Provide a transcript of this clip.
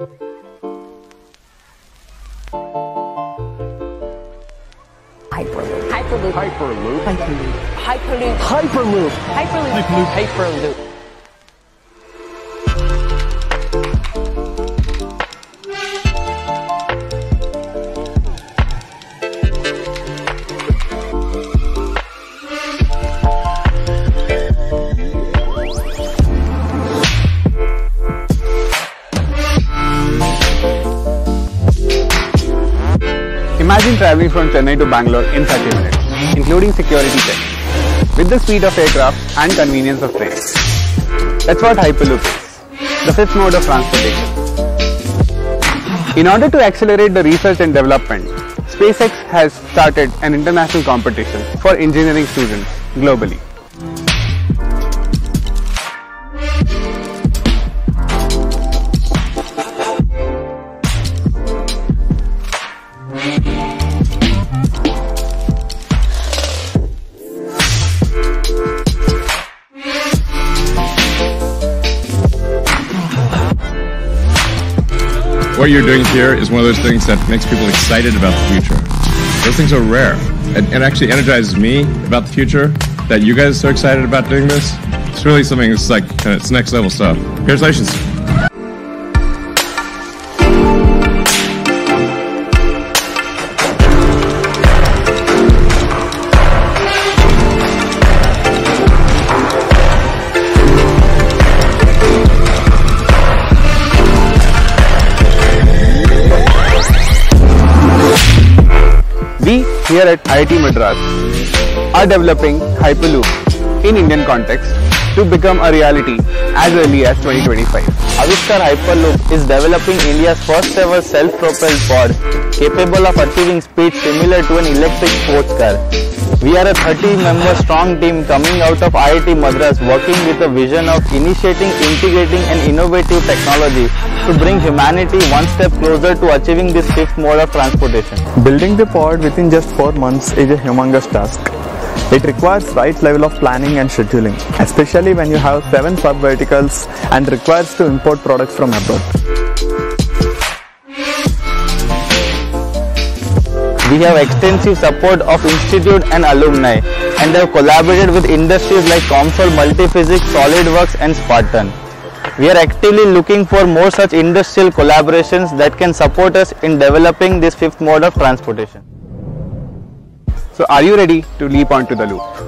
Hyperloop. Hyperloop. Hyperloop. Hyperloop. Hyperloop. Hyperloop. Hyperloop. Imagine traveling from Chennai to Bangalore in 30 minutes, including security checks, with the speed of aircraft and convenience of trains. That's what Hyperloop is, the fifth mode of transportation. In order to accelerate the research and development, SpaceX has started an international competition for engineering students globally. What you're doing here is one of those things that makes people excited about the future. Those things are rare. And it actually energizes me about the future that you guys are so excited about doing this. It's really something that's like, it's next level stuff. Congratulations. Here at IIT Madras are developing Hyperloop in Indian context to become a reality as early as 2025. Avishkar Hyperloop is developing India's first ever self-propelled pod capable of achieving speed similar to an electric sports car. We are a 30-member strong team coming out of IIT Madras working with a vision of initiating, integrating and innovative technology to bring humanity one step closer to achieving this fifth mode of transportation. Building the pod within just 4 months is a humongous task. It requires right level of planning and scheduling, especially when you have 7 sub-verticals and requires to import products from abroad. We have extensive support of institute and alumni and have collaborated with industries like Comsol Multiphysics, SolidWorks and Spartan. We are actively looking for more such industrial collaborations that can support us in developing this fifth mode of transportation. So are you ready to leap onto the loop?